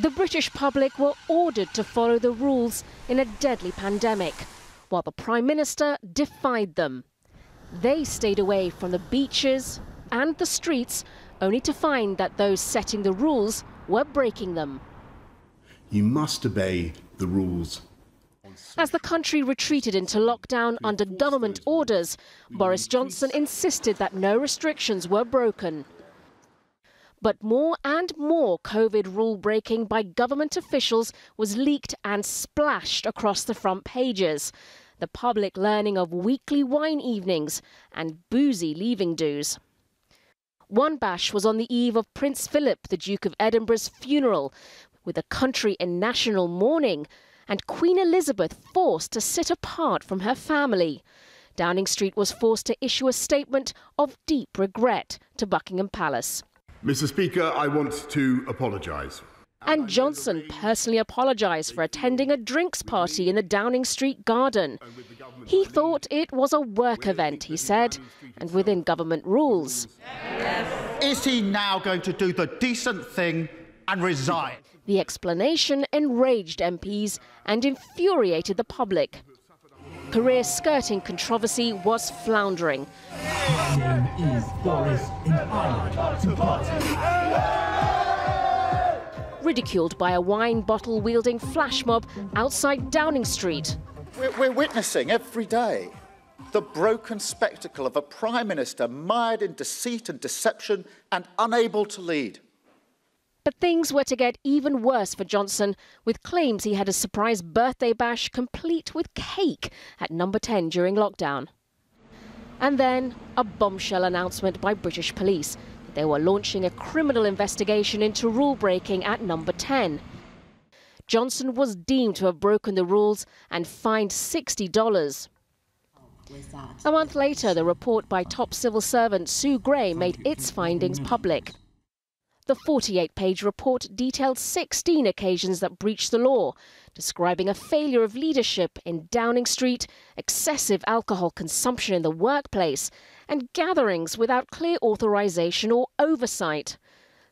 The British public were ordered to follow the rules in a deadly pandemic, while the Prime Minister defied them. They stayed away from the beaches and the streets, only to find that those setting the rules were breaking them. You must obey the rules. As the country retreated into lockdown under government orders, Boris Johnson insisted that no restrictions were broken. But more and more COVID rule breaking by government officials was leaked and splashed across the front pages. The public learning of weekly wine evenings and boozy leaving dues. One bash was on the eve of Prince Philip, the Duke of Edinburgh's funeral, with the country in national mourning and Queen Elizabeth forced to sit apart from her family. Downing Street was forced to issue a statement of deep regret to Buckingham Palace. Mr. Speaker, I want to apologise. And Johnson personally apologised for attending a drinks party in the Downing Street garden. He thought it was a work event, he said, and within government rules. Is he now going to do the decent thing and resign? The explanation enraged MPs and infuriated the public. Career skirting controversy was floundering. Ridiculed by a wine bottle wielding flash mob outside Downing Street. We're, we're witnessing every day the broken spectacle of a Prime Minister mired in deceit and deception and unable to lead. But things were to get even worse for Johnson, with claims he had a surprise birthday bash complete with cake at number 10 during lockdown. And then a bombshell announcement by British police that they were launching a criminal investigation into rule breaking at number 10. Johnson was deemed to have broken the rules and fined $60. A month later, the report by top civil servant Sue Gray made its findings public. The 48 page report detailed 16 occasions that breached the law, describing a failure of leadership in Downing Street, excessive alcohol consumption in the workplace, and gatherings without clear authorization or oversight.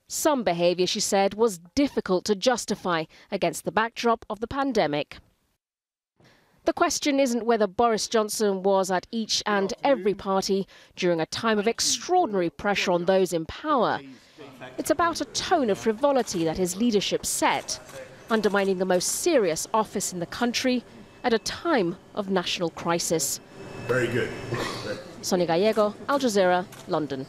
Some behaviour, she said, was difficult to justify against the backdrop of the pandemic. The question isn't whether Boris Johnson was at each and every party during a time of extraordinary pressure on those in power. It's about a tone of frivolity that his leadership set, undermining the most serious office in the country at a time of national crisis. Very good. Sonia Gallego, Al Jazeera, London.